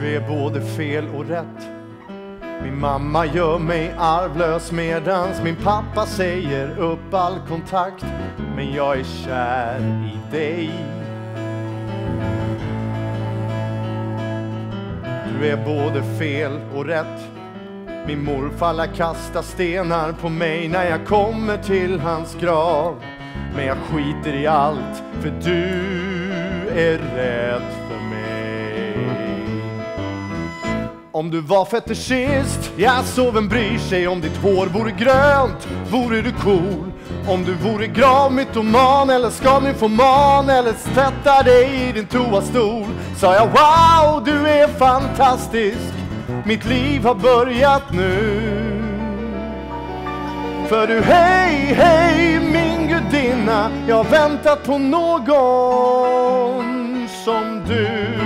Du är både fel och rätt. Min mamma gör mig arvlös medans min pappa säger upp all kontakt. Men jag är kär i dig. Du är både fel och rätt. Min morfar lär kasta stenar på mig när jag kommer till hans grav. Men jag skiter i allt, för du är rädd för mig. Om du var fetischist, ja så vem bryr sig om ditt hår vore grönt, vore du cool? Om du vore gravmytoman eller skadnyfoman eller tvättar dig i din toastol sa jag wow, du är fantastisk, mitt liv har börjat nu. För du, hej, hej min gudinna, jag har väntat på någon som du.